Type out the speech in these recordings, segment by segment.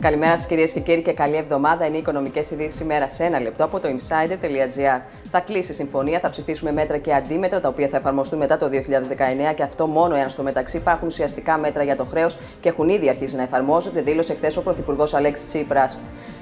Καλημέρα σας κυρίες και κύριοι και καλή εβδομάδα. Είναι οι οικονομικές ειδήσεις σήμερα σε ένα λεπτό από το insider.gr. Θα κλείσει η συμφωνία, θα ψηφίσουμε μέτρα και αντίμετρα τα οποία θα εφαρμοστούν μετά το 2019 και αυτό μόνο εάν στο μεταξύ υπάρχουν ουσιαστικά μέτρα για το χρέος και έχουν ήδη αρχίσει να εφαρμόζονται, δήλωσε χθες ο Πρωθυπουργός Αλέξης Τσίπρας.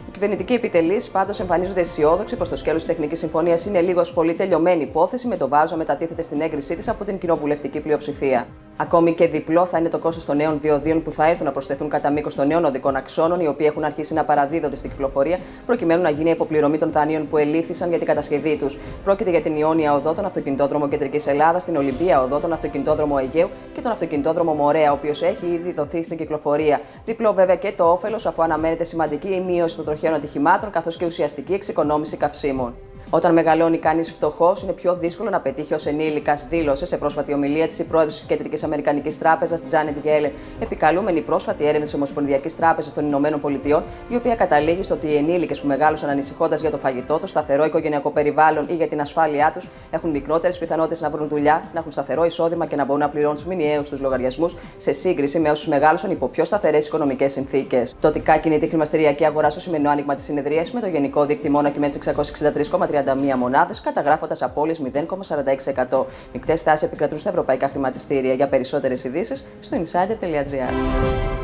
Οι κυβερνητικοί επιτελείς πάντως εμφανίζονται αισιόδοξοι πως το σκέλος της Τεχνικής Συμφωνίας είναι λίγο πολύ τελειωμένη υπόθεση με το βάζο μετατίθεται στην έγκρισή της από την κοινοβουλευτική πλειοψηφία. Ακόμη και διπλό θα είναι το κόστος των νέων διοδίων που θα έρθουν να προσθεθούν κατά μήκος των νέων οδικών αξώνων, οι οποίοι έχουν αρχίσει να παραδίδονται στην κυκλοφορία, προκειμένου να γίνει η υποπληρωμή των δανείων που ελήφθησαν για την κατασκευή τους. Πρόκειται για την Ιόνια Οδό, τον Αυτοκινητόδρομο Κεντρικής Ελλάδας, την Ολυμπία Οδό, τον Αυτοκινητόδρομο Αιγαίου και τον Αυτοκινητόδρομο Μορέα, ο οποίος έχει ήδη δοθεί στην κυκλοφορία. Διπλό βέβαια και το όφελος, αφού αναμένεται σημαντική η μείωση των τροχαίων ατυχημάτων καθώς και ουσιαστική εξοικονόμηση καυσίμων. Όταν μεγαλώνει κανείς φτωχός, είναι πιο δύσκολο να πετύχει ως ενήλικας, δήλωσε σε πρόσφατη ομιλία της η πρόεδρος της Κεντρικής Αμερικανικής Τράπεζας, Τζάνετ Γέλε, επικαλούμενη πρόσφατη έρευνα της Ομοσπονδιακής Τράπεζας των Ηνωμένων Πολιτειών, η οποία καταλήγει στο ότι οι ενήλικες που μεγάλωσαν ανησυχώντας για το φαγητό, το σταθερό οικογενειακό περιβάλλον ή για την ασφάλειά τους έχουν μικρότερες πιθανότητες να βρουν δουλειά, να έχουν σταθερό εισόδημα και να μπορούν να πληρώνουν τους μηνιαίους τους λογαριασμούς σε σύγκριση με όσους μεγάλωσαν υπό πιο σταθερές οικονομικές συνθήκες. Το ότι κινείται η χρηματιστηριακή αγορά στο σημερινό άνοιγμα της συνεδρία με το γενικό δίκτυο μόνο και μέσα 663,3 31 μονάδες, καταγράφοντας απώλειες 0,46%. Μικτές τάσεις επικρατούν στα ευρωπαϊκά χρηματιστήρια. Για περισσότερες ειδήσεις στο insider.gr.